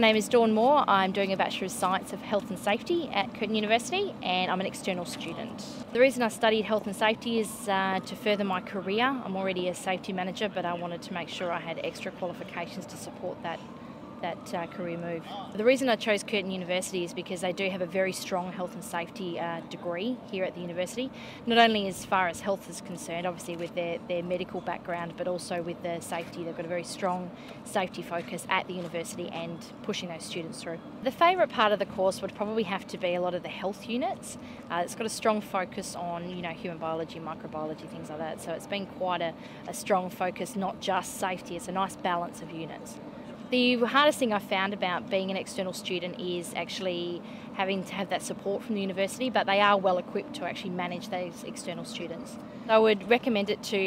name is Dawn Moore. I'm doing a Bachelor of Science of Health and Safety at Curtin University and I'm an external student. The reason I studied health and safety is uh, to further my career. I'm already a safety manager but I wanted to make sure I had extra qualifications to support that that uh, career move. The reason I chose Curtin University is because they do have a very strong health and safety uh, degree here at the university, not only as far as health is concerned, obviously with their, their medical background, but also with the safety. They've got a very strong safety focus at the university and pushing those students through. The favourite part of the course would probably have to be a lot of the health units. Uh, it's got a strong focus on you know human biology, microbiology, things like that. So it's been quite a, a strong focus, not just safety. It's a nice balance of units. The hardest thing I found about being an external student is actually having to have that support from the university, but they are well equipped to actually manage those external students. I would recommend it to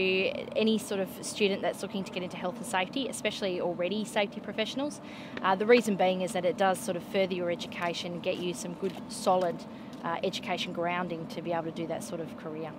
any sort of student that's looking to get into health and safety, especially already safety professionals. Uh, the reason being is that it does sort of further your education, get you some good solid uh, education grounding to be able to do that sort of career.